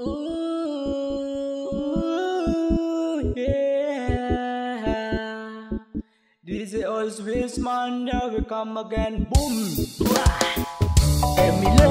Ooh, yeah. This is all Swiss man, now we come again. Boom! Blah.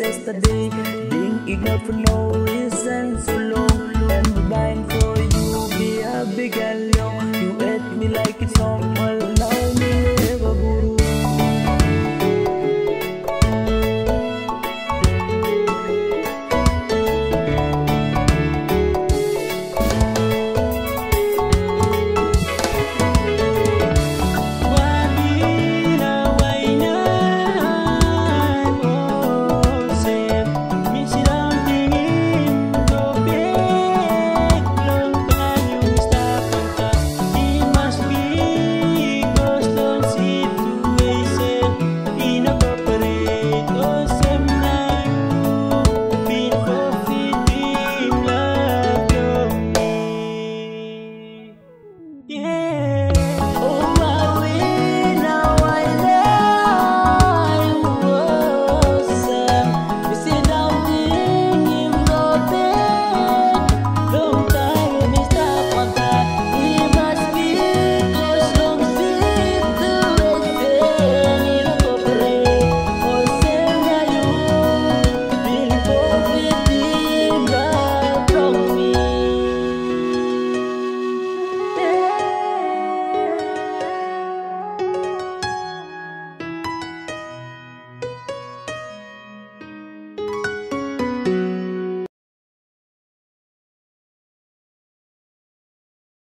Yesterday, being ignorant, for no reason.